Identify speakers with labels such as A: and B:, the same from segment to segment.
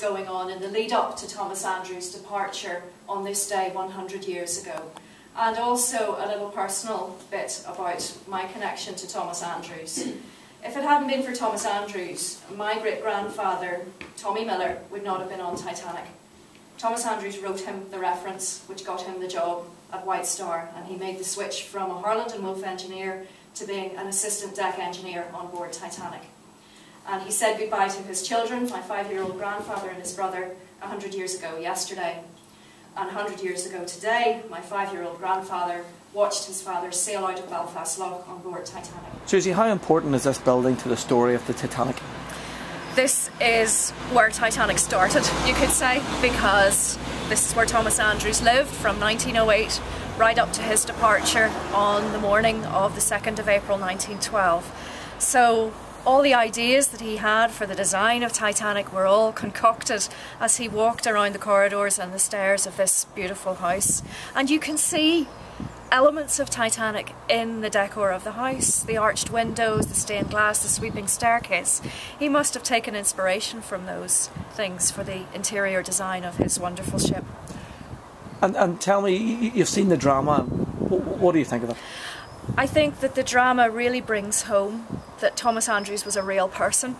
A: going on in the lead up to Thomas Andrews' departure on this day 100 years ago. And also a little personal bit about my connection to Thomas Andrews. If it hadn't been for Thomas Andrews, my great grandfather, Tommy Millar, would not have been on Titanic. Thomas Andrews wrote him the reference which got him the job at White Star, and he made the switch from a Harland and Wolff engineer to being an assistant deck engineer on board Titanic. And he said goodbye to his children, my five-year-old grandfather and his brother, 100 years ago yesterday. And 100 years ago today, my five-year-old grandfather watched his father sail out of Belfast Lough on board Titanic.
B: Susie, how important is this building to the story of the Titanic?
A: This is where Titanic started, you could say, because this is where Thomas Andrews lived from 1908 right up to his departure on the morning of the 2nd of April 1912. So all the ideas that he had for the design of Titanic were all concocted as he walked around the corridors and the stairs of this beautiful house. And you can see elements of Titanic in the decor of the house, the arched windows, the stained glass, the sweeping staircase. He must have taken inspiration from those things for the interior design of his wonderful ship.
B: And, and tell me, you've seen the drama, what do you think of it?
A: I think that the drama really brings home that Thomas Andrews was a real person.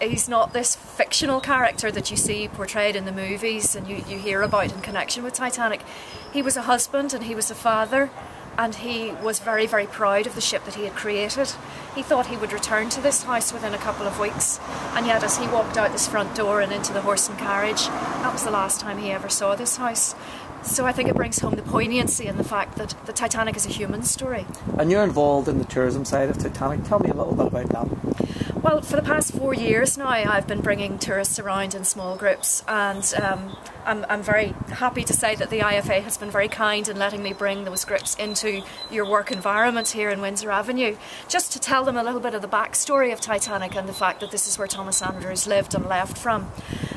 A: He's not this fictional character that you see portrayed in the movies and you, you hear about in connection with Titanic. He was a husband and he was a father and he was very, very proud of the ship that he had created. He thought he would return to this house within a couple of weeks, and yet as he walked out this front door and into the horse and carriage, that was the last time he ever saw this house. So I think it brings home the poignancy and the fact that the Titanic is a human story.
B: And you're involved in the tourism side of Titanic. Tell me a little bit about that.
A: Well, for the past four years now, I've been bringing tourists around in small groups, and um, I'm, I'm very happy to say that the IFA has been very kind in letting me bring those groups into your work environment here in Windsor Avenue, just to tell them a little bit of the backstory of Titanic and the fact that this is where Thomas Andrews lived and left from.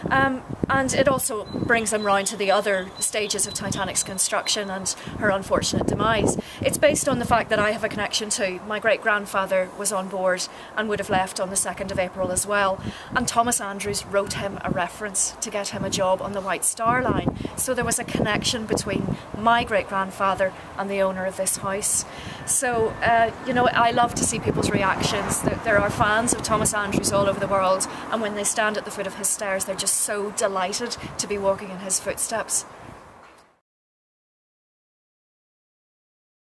A: Um, and it also brings them round to the other stages of Titanic's construction and her unfortunate demise. It's based on the fact that I have a connection to my great grandfather was on board and would have left on the 2nd of April as well. And Thomas Andrews wrote him a reference to get him a job on the White Star Line. So there was a connection between my great grandfather and the owner of this house. So, uh, you know, I love to see people's reactions. There, there are fans of Thomas Andrews all over the world, and when they stand at the foot of his stairs, they're just so delighted to be walking in his footsteps.